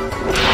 you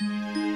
Música